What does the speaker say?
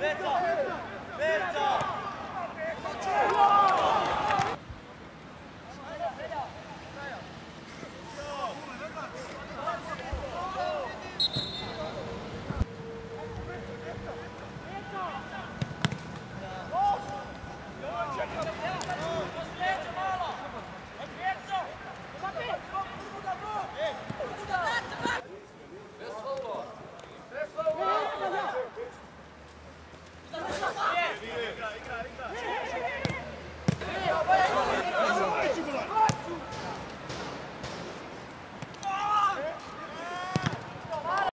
Let's go! igra, igra, igra.